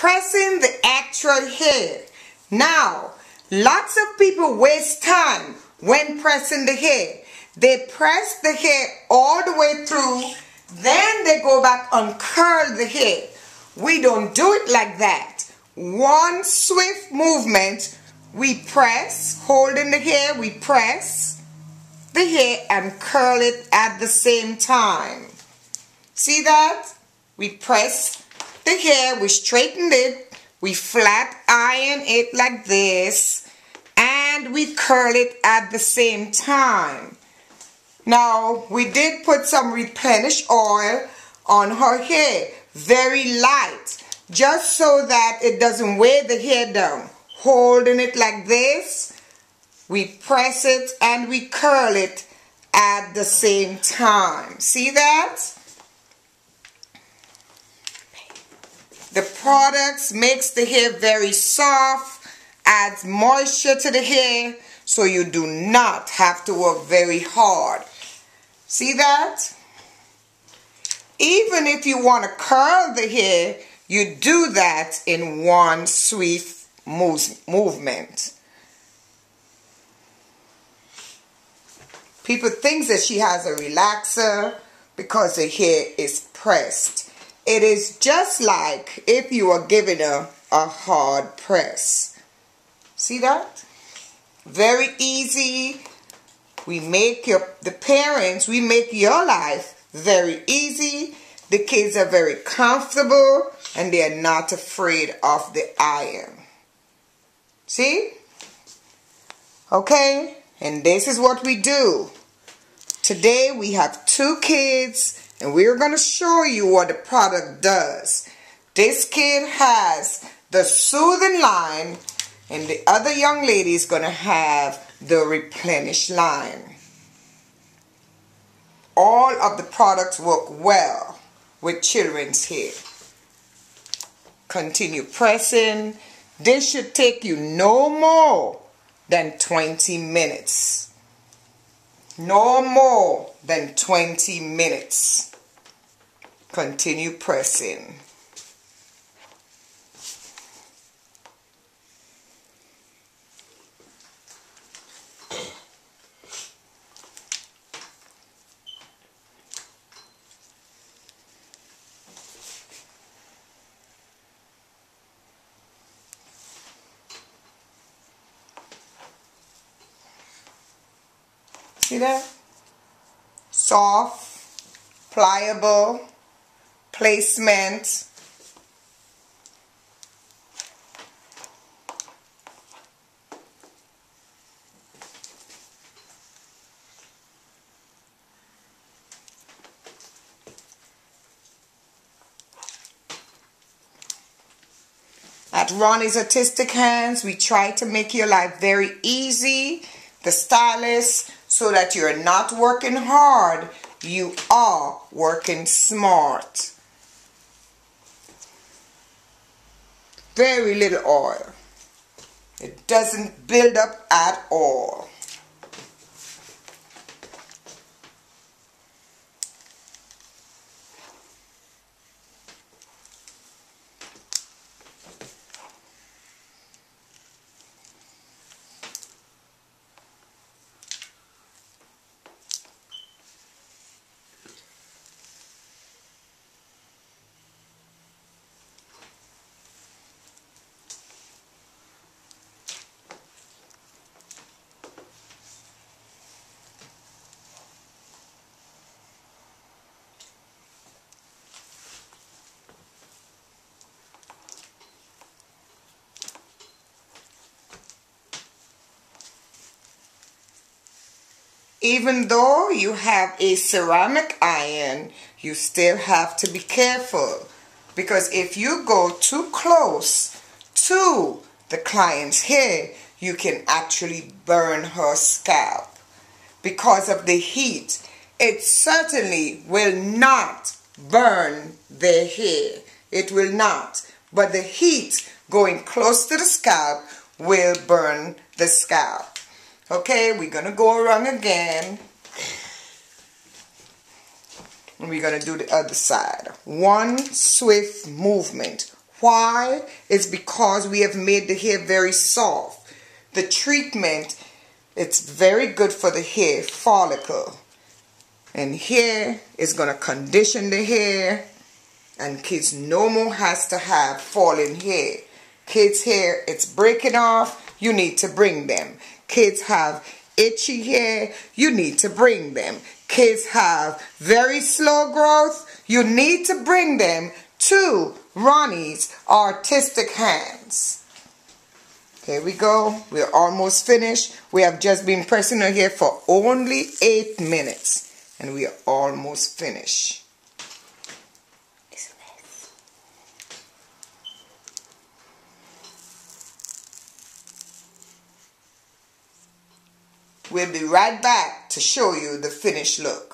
pressing the actual hair. Now, lots of people waste time when pressing the hair. They press the hair all the way through, then they go back and curl the hair. We don't do it like that. One swift movement, we press, holding the hair, we press the hair and curl it at the same time. See that? We press the hair, we straighten it, we flat iron it like this, and we curl it at the same time. Now, we did put some replenish oil on her hair, very light, just so that it doesn't weigh the hair down. Holding it like this, we press it and we curl it at the same time. See that? The products makes the hair very soft, adds moisture to the hair, so you do not have to work very hard. See that? Even if you want to curl the hair, you do that in one swift movement. People think that she has a relaxer because the hair is pressed. It is just like if you are giving her a hard press. See that? Very easy. We make your the parents, we make your life very easy. The kids are very comfortable and they are not afraid of the iron. See? Okay? And this is what we do. Today we have two kids and we're going to show you what the product does. This kid has the soothing line and the other young lady is going to have the replenish line. All of the products work well with children's hair. Continue pressing. This should take you no more than 20 minutes. No more than 20 minutes. Continue pressing. See that? Soft, pliable, placement. At Roni's Artistic Hands, we try to make your life very easy. The stylist so that you're not working hard, you are working smart. Very little oil. It doesn't build up at all. Even though you have a ceramic iron, you still have to be careful. Because if you go too close to the client's hair, you can actually burn her scalp. Because of the heat, it certainly will not burn their hair. It will not. But the heat going close to the scalp will burn the scalp. Okay, we're going to go around again. And we're going to do the other side. One swift movement. Why? It's because we have made the hair very soft. The treatment, it's very good for the hair follicle. And here is going to condition the hair. And kids no more has to have falling hair. Kids hair, it's breaking off. You need to bring them. Kids have itchy hair. You need to bring them. Kids have very slow growth. You need to bring them to Roni's Artistic Hands. Here we go. We're almost finished. We have just been pressing her here for only 8 minutes. And we are almost finished. We'll be right back to show you the finished look.